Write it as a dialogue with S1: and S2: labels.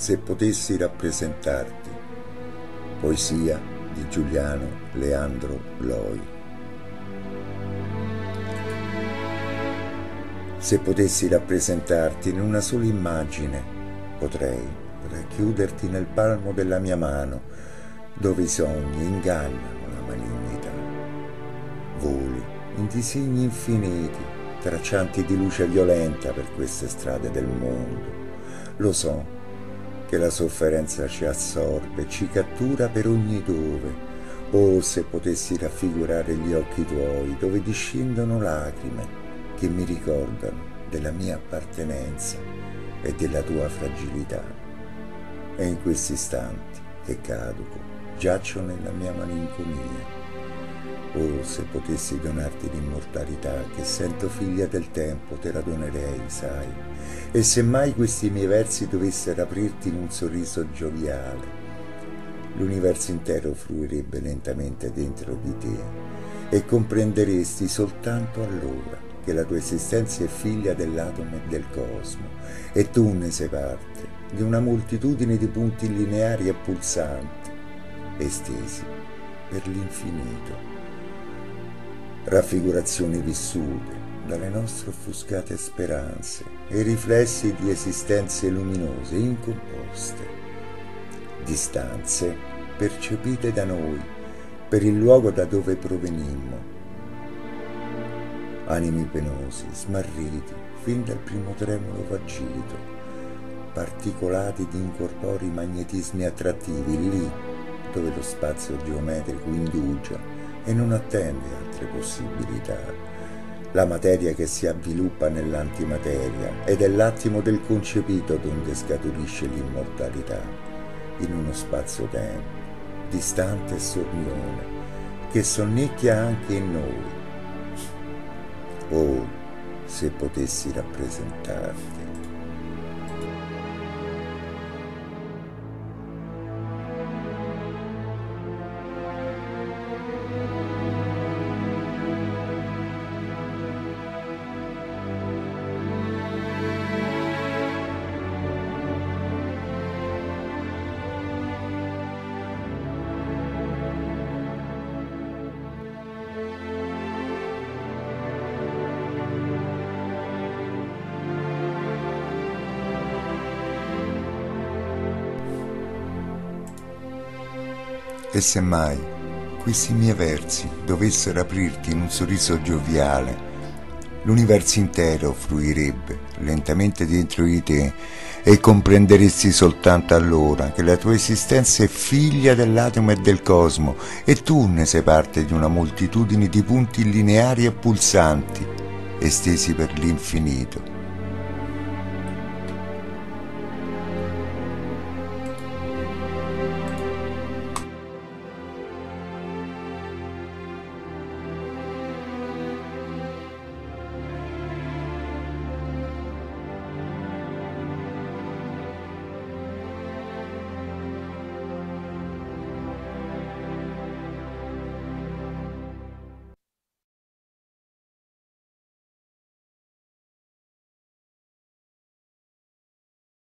S1: se potessi rappresentarti. Poesia di Giuliano Leandro Loi. Se potessi rappresentarti in una sola immagine, potrei racchiuderti nel palmo della mia mano, dove i sogni ingannano la malignità. Voli in disegni infiniti, traccianti di luce violenta per queste strade del mondo. Lo so che la sofferenza ci assorbe, ci cattura per ogni dove. Oh, se potessi raffigurare gli occhi tuoi, dove discendono lacrime che mi ricordano della mia appartenenza e della tua fragilità. E in questi istanti che caduco, giaccio nella mia malinconia Oh, se potessi donarti l'immortalità che sento figlia del tempo, te la donerei, sai. E se mai questi miei versi dovessero aprirti in un sorriso gioviale, l'universo intero fruirebbe lentamente dentro di te e comprenderesti soltanto allora che la tua esistenza è figlia dell'atomo e del cosmo e tu ne sei parte di una moltitudine di punti lineari e pulsanti estesi per l'infinito raffigurazioni vissute dalle nostre offuscate speranze e riflessi di esistenze luminose incomposte, distanze percepite da noi per il luogo da dove provenimmo, animi penosi, smarriti fin dal primo tremolo vagito, particolati di incorpori magnetismi attrattivi lì dove lo spazio geometrico indugia e non attende altre possibilità. La materia che si avviluppa nell'antimateria ed è l'attimo del concepito donde scaturisce l'immortalità, in uno spazio-tempo, distante e sornione, che sonnecchia anche in noi. Oh, se potessi rappresentarti. E se mai questi miei versi dovessero aprirti in un sorriso gioviale, l'universo intero fruirebbe lentamente dentro di te e comprenderesti soltanto allora che la tua esistenza è figlia dell'atomo e del cosmo e tu ne sei parte di una moltitudine di punti lineari e pulsanti estesi per l'infinito